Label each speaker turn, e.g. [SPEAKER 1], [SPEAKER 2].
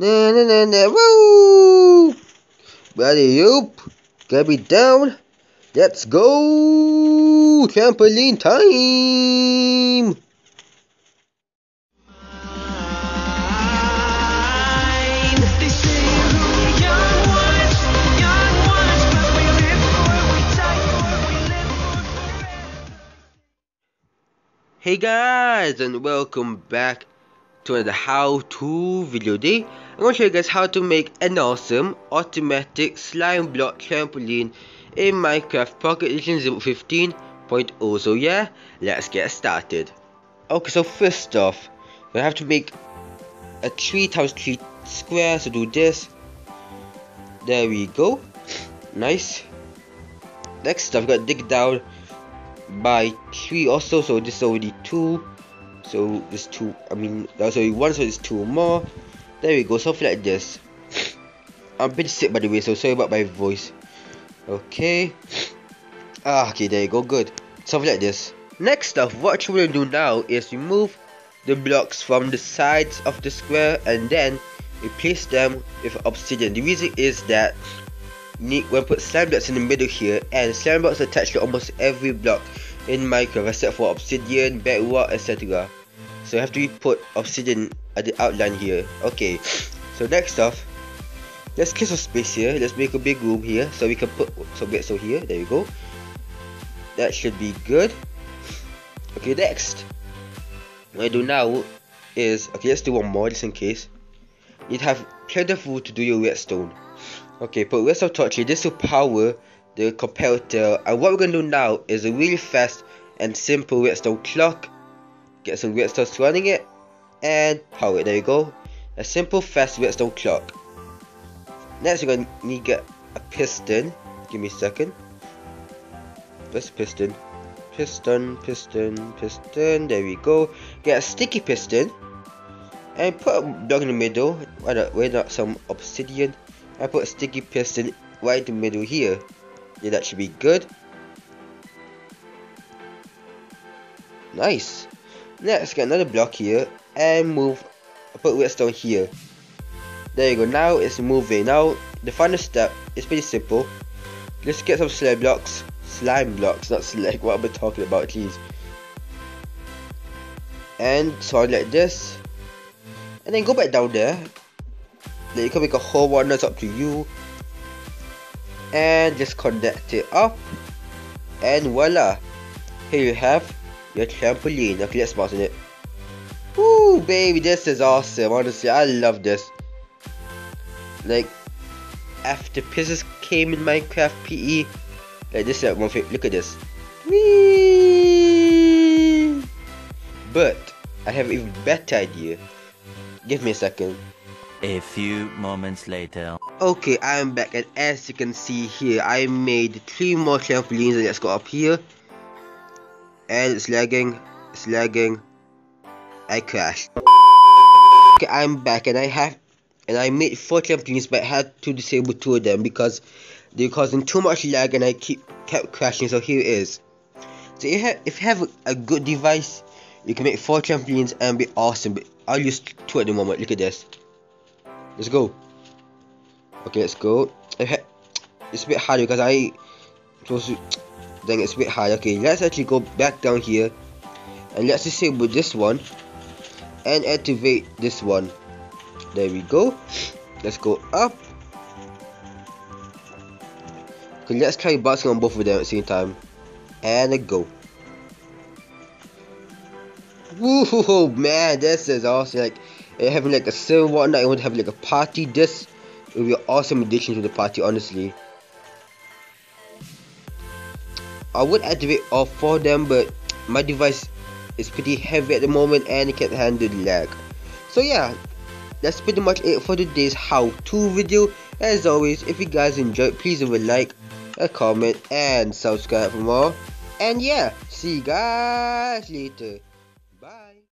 [SPEAKER 1] Na na na na woo! Buddy Oop, get me down. Let's go! Trampoline time! Hey guys and welcome back to another how to video day. I'm going to show you guys how to make an awesome automatic slime block trampoline in Minecraft Pocket Edition 015.0. So yeah, let's get started. Okay, so first off, we have to make a 3 times 3 square, so do this. There we go. Nice. Next I've got to dig down by 3 also, so this is already 2. So this 2, I mean, that's only 1, so it's 2 more. There we go, something like this. I'm a bit sick by the way, so sorry about my voice. Okay. Ah, okay, there you go, good. Something like this. Next up, what you want to do now is remove the blocks from the sides of the square and then replace them with obsidian. The reason is that need when put slime blocks in the middle here and slime blocks attached to almost every block in Minecraft except for obsidian, bedrock, etc. So you have to put obsidian at the outline here. Okay, so next off, let's clear some space here. Let's make a big room here so we can put some redstone here. There you go. That should be good. Okay, next. What I do now is okay. Let's do one more just in case. You'd have plenty of food to do your redstone. Okay, put redstone torch here. This will power the comparator. And what we're gonna do now is a really fast and simple redstone clock. Get some redstone surrounding it and power it. There you go. A simple fast redstone clock. Next, we're need to get a piston. Give me a second. Where's the piston? Piston, piston, piston. There we go. Get a sticky piston. And put a block in the middle. Why not, why not some obsidian? I put a sticky piston right in the middle here. Yeah, that should be good. Nice. Next, get another block here and move. Put redstone here. There you go. Now it's moving. Now the final step is pretty simple. Let's get some slime blocks. Slime blocks, not slag. What am I talking about, please? And solid like this. And then go back down there. Then you can make a whole one. That's up to you. And just connect it up. And voila. Here you have your trampoline. Okay, let's mouse on it. Woo, baby, this is awesome. Honestly, I love this. Like, after pieces came in Minecraft PE, like this is one thing. Look at this. Whee! But I have an even better idea. Give me a second.
[SPEAKER 2] A few moments later.
[SPEAKER 1] Okay, I'm back and as you can see here, I made three more trampolines and let's go up here. And it's lagging, it's lagging. I crashed. Okay, I'm back and I have, and I made four trampolines but I had to disable two of them because they're causing too much lag and I keep kept crashing so here it is. So you have, if you have a, good device, you can make four trampolines and be awesome but I'll use two at the moment, look at this. Let's go. Okay, let's go. It's a bit harder because I supposed to. It's a bit hard. Okay, let's actually go back down here, and let's disable this one, and activate this one. There we go. Let's go up. Okay, let's try bouncing on both of them at the same time, and a go. Woohoo, man, this is awesome. Like, having like a silver whatnot, I want to have like a party. This will be an awesome addition to the party, honestly. I would activate all four of them, but my device is pretty heavy at the moment and it can't handle the lag. So yeah, that's pretty much it for today's how-to video. As always, if you guys enjoyed, please leave a like, a comment, and subscribe for more. And yeah, see you guys later.